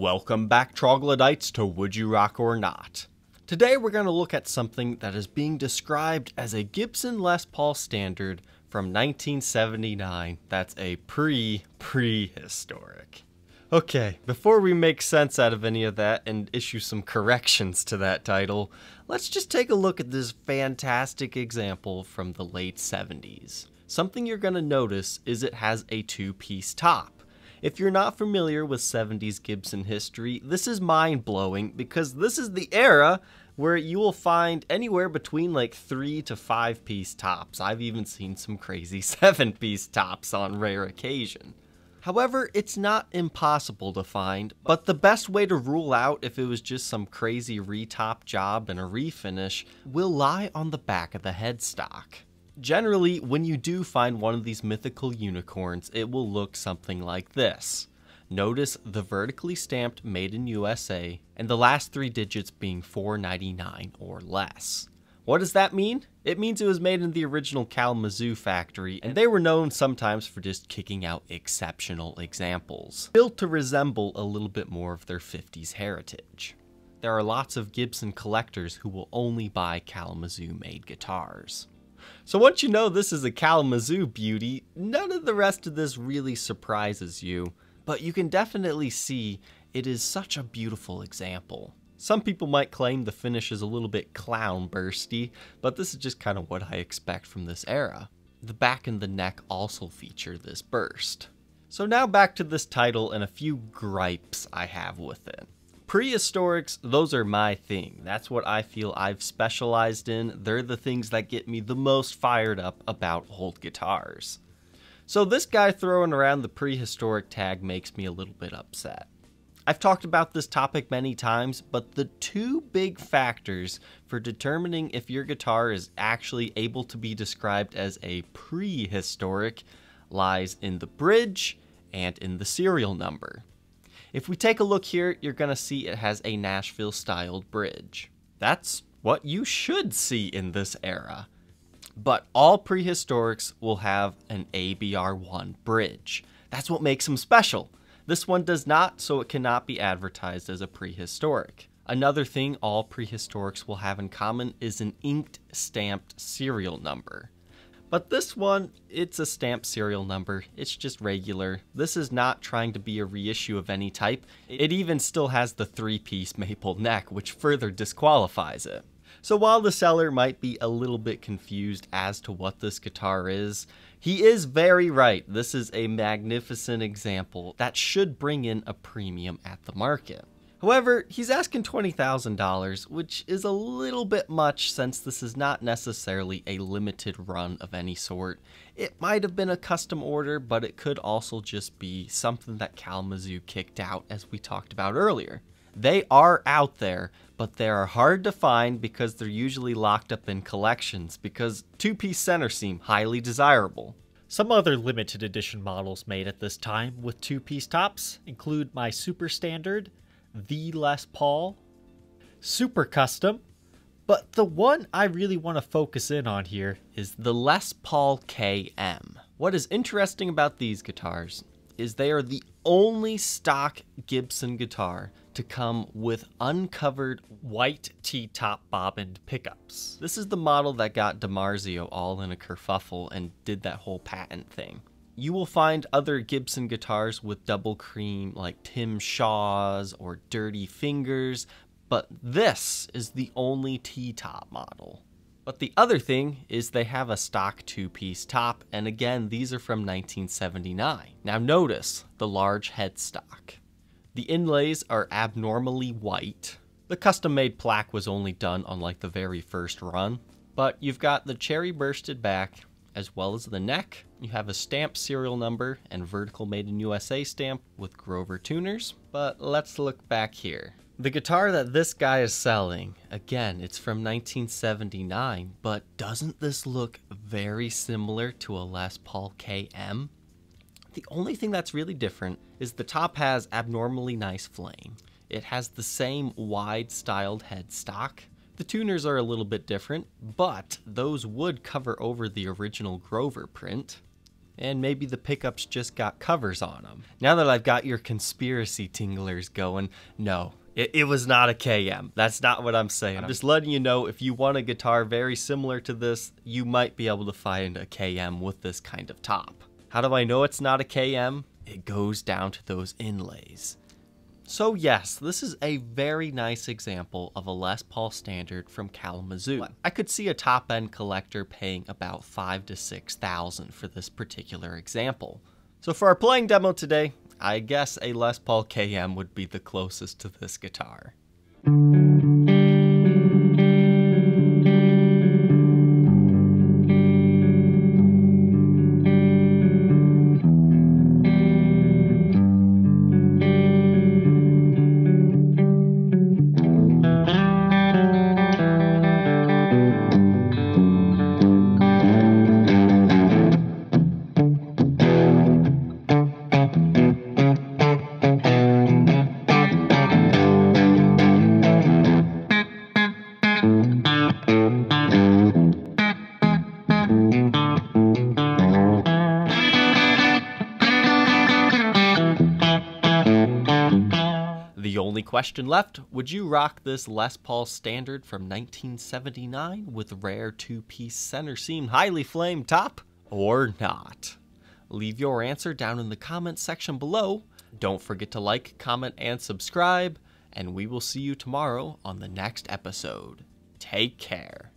Welcome back, troglodytes, to Would You Rock or Not. Today we're going to look at something that is being described as a Gibson Les Paul standard from 1979. That's a pre prehistoric. Okay, before we make sense out of any of that and issue some corrections to that title, let's just take a look at this fantastic example from the late 70s. Something you're going to notice is it has a two piece top. If you're not familiar with 70s Gibson history, this is mind blowing because this is the era where you will find anywhere between like three to five piece tops. I've even seen some crazy seven piece tops on rare occasion. However, it's not impossible to find, but the best way to rule out if it was just some crazy retop job and a refinish will lie on the back of the headstock. Generally, when you do find one of these mythical unicorns, it will look something like this. Notice the vertically stamped Made in USA and the last three digits being 499 or less. What does that mean? It means it was made in the original Kalamazoo factory, and they were known sometimes for just kicking out exceptional examples, built to resemble a little bit more of their 50s heritage. There are lots of Gibson collectors who will only buy Kalamazoo made guitars. So once you know this is a Kalamazoo beauty, none of the rest of this really surprises you, but you can definitely see it is such a beautiful example. Some people might claim the finish is a little bit clown bursty, but this is just kind of what I expect from this era. The back and the neck also feature this burst. So now back to this title and a few gripes I have with it. Prehistorics, those are my thing. That's what I feel I've specialized in. They're the things that get me the most fired up about old guitars. So this guy throwing around the prehistoric tag makes me a little bit upset. I've talked about this topic many times, but the two big factors for determining if your guitar is actually able to be described as a prehistoric lies in the bridge and in the serial number. If we take a look here, you're going to see it has a Nashville styled bridge. That's what you should see in this era. But all prehistorics will have an ABR1 bridge. That's what makes them special. This one does not, so it cannot be advertised as a prehistoric. Another thing all prehistorics will have in common is an inked stamped serial number. But this one, it's a stamp serial number. It's just regular. This is not trying to be a reissue of any type. It even still has the three-piece maple neck, which further disqualifies it. So while the seller might be a little bit confused as to what this guitar is, he is very right. This is a magnificent example that should bring in a premium at the market. However, he's asking $20,000, which is a little bit much since this is not necessarily a limited run of any sort. It might have been a custom order, but it could also just be something that Kalamazoo kicked out as we talked about earlier. They are out there, but they are hard to find because they're usually locked up in collections because two-piece center seem highly desirable. Some other limited edition models made at this time with two-piece tops include my Super Standard, the Les Paul, Super Custom, but the one I really want to focus in on here is the Les Paul KM. What is interesting about these guitars is they are the only stock Gibson guitar to come with uncovered white T-top bobbined pickups. This is the model that got DiMarzio all in a kerfuffle and did that whole patent thing you will find other Gibson guitars with double cream like Tim Shaw's or Dirty Fingers, but this is the only T-top model. But the other thing is they have a stock two-piece top, and again, these are from 1979. Now notice the large headstock. The inlays are abnormally white. The custom-made plaque was only done on like the very first run, but you've got the cherry bursted back as well as the neck. You have a stamp serial number and vertical made in USA stamp with Grover tuners. But let's look back here. The guitar that this guy is selling, again, it's from 1979, but doesn't this look very similar to a Les Paul KM? The only thing that's really different is the top has abnormally nice flame. It has the same wide styled headstock, the tuners are a little bit different, but those would cover over the original Grover print. and maybe the pickups just got covers on them. Now that I've got your conspiracy tinglers going, no, it, it, was not a KM. That's not what I'm saying. I'm just letting you know if you want a guitar very similar to this, you might be able to find a KM with this kind of top. How do I know it's not a KM? It goes down to those inlays. So yes, this is a very nice example of a Les Paul standard from Kalamazoo. I could see a top-end collector paying about five to six thousand for this particular example. So for our playing demo today, I guess a Les Paul KM would be the closest to this guitar. The only question left would you rock this Les Paul Standard from 1979 with rare two piece center seam highly flamed top or not? Leave your answer down in the comments section below. Don't forget to like, comment, and subscribe, and we will see you tomorrow on the next episode. Take care.